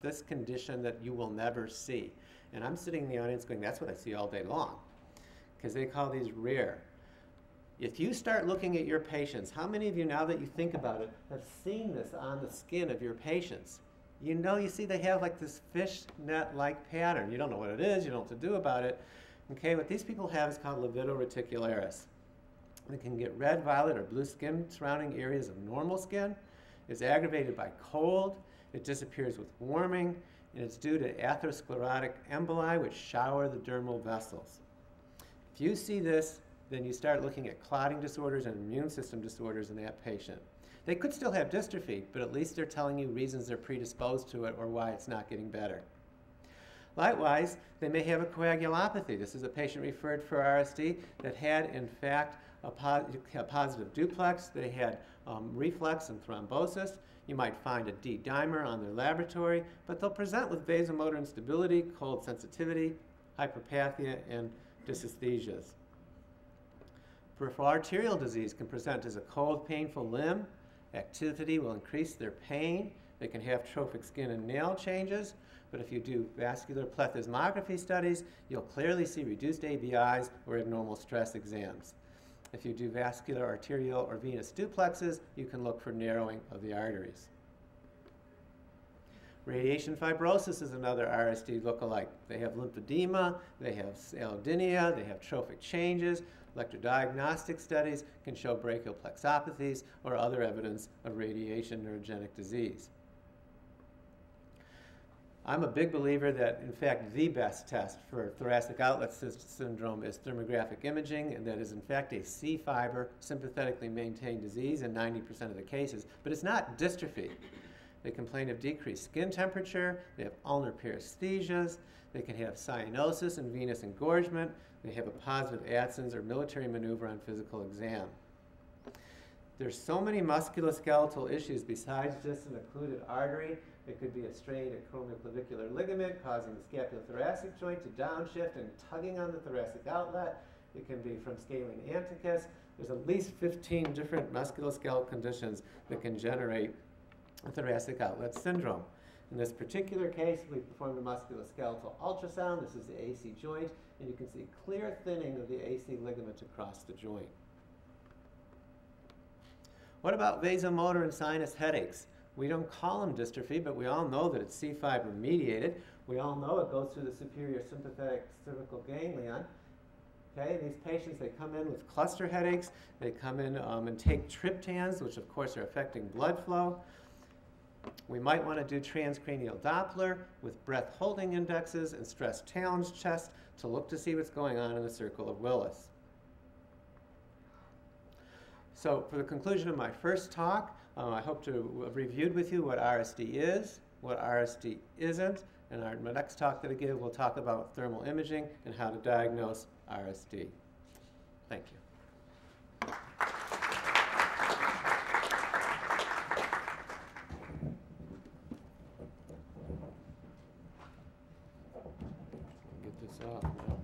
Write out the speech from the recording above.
this condition that you will never see. And I'm sitting in the audience going, that's what I see all day long. Because they call these rare. If you start looking at your patients, how many of you, now that you think about it, have seen this on the skin of your patients? You know, you see they have like this fishnet-like pattern. You don't know what it is, you don't know what to do about it. Okay, what these people have is called livedo reticularis. They can get red, violet, or blue skin surrounding areas of normal skin. It's aggravated by cold. It disappears with warming, and it's due to atherosclerotic emboli, which shower the dermal vessels. If you see this, then you start looking at clotting disorders and immune system disorders in that patient. They could still have dystrophy, but at least they're telling you reasons they're predisposed to it or why it's not getting better. Likewise, they may have a coagulopathy. This is a patient referred for RSD that had, in fact, a, po a positive duplex. They had um, reflux and thrombosis. You might find a D dimer on their laboratory, but they'll present with vasomotor instability, cold sensitivity, hyperpathia, and dysesthesias. Peripheral arterial disease can present as a cold, painful limb. Activity will increase their pain. They can have trophic skin and nail changes, but if you do vascular plethysmography studies, you'll clearly see reduced ABIs or abnormal stress exams. If you do vascular, arterial, or venous duplexes, you can look for narrowing of the arteries. Radiation fibrosis is another RSD lookalike. They have lymphedema, they have allodynia, they have trophic changes. Electrodiagnostic studies can show brachial plexopathies or other evidence of radiation neurogenic disease. I'm a big believer that, in fact, the best test for thoracic outlet syndrome is thermographic imaging, and that is, in fact, a C fiber sympathetically maintained disease in 90% of the cases. But it's not dystrophy. They complain of decreased skin temperature, they have ulnar paresthesias, they can have cyanosis and venous engorgement, they have a positive Adson's or military maneuver on physical exam. There's so many musculoskeletal issues besides just an occluded artery it could be a strained acromioclavicular ligament causing the scapulothoracic joint to downshift and tugging on the thoracic outlet. It can be from scalene anticus. There's at least 15 different musculoskeletal conditions that can generate a thoracic outlet syndrome. In this particular case, we performed a musculoskeletal ultrasound. This is the AC joint, and you can see clear thinning of the AC ligament across the joint. What about vasomotor and sinus headaches? We don't call them dystrophy, but we all know that it's C fiber mediated. We all know it goes through the superior sympathetic cervical ganglion. Okay, these patients, they come in with cluster headaches. They come in um, and take triptans, which of course are affecting blood flow. We might want to do transcranial Doppler with breath holding indexes and stress challenge chest to look to see what's going on in the circle of Willis. So for the conclusion of my first talk, uh, I hope to have reviewed with you what RSD is, what RSD isn't, and our my next talk that I give, we'll talk about thermal imaging and how to diagnose RSD. Thank you. Get this off.